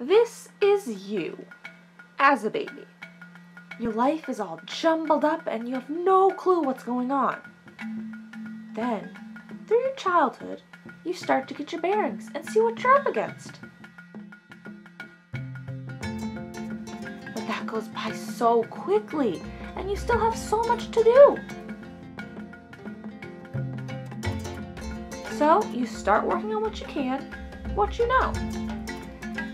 This is you as a baby. Your life is all jumbled up and you have no clue what's going on. Then, through your childhood, you start to get your bearings and see what you're up against. But that goes by so quickly, and you still have so much to do. So, you start working on what you can, what you know.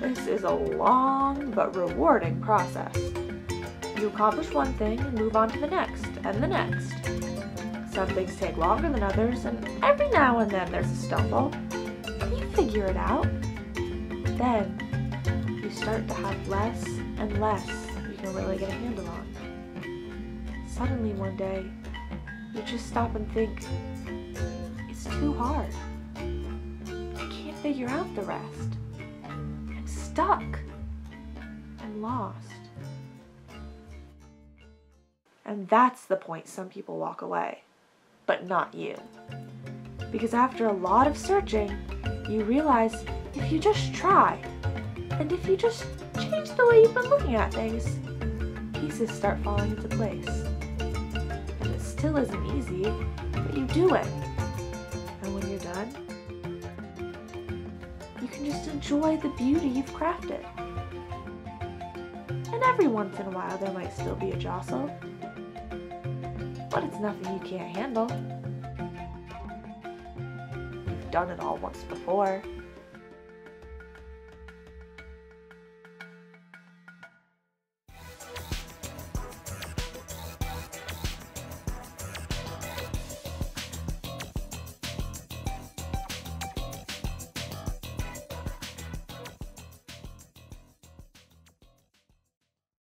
This is a long but rewarding process. You accomplish one thing and move on to the next, and the next. Some things take longer than others, and every now and then there's a stumble. You figure it out. Then, you start to have less and less you can really get a handle on. Suddenly one day, you just stop and think, it's too hard. I can't figure out the rest. Stuck. I'm lost. And that's the point some people walk away, but not you. Because after a lot of searching, you realize if you just try, and if you just change the way you've been looking at things, pieces start falling into place. And it still isn't easy, but you do it. And when you're done, can just enjoy the beauty you've crafted. And every once in a while, there might still be a jostle but it's nothing you can't handle. You've done it all once before.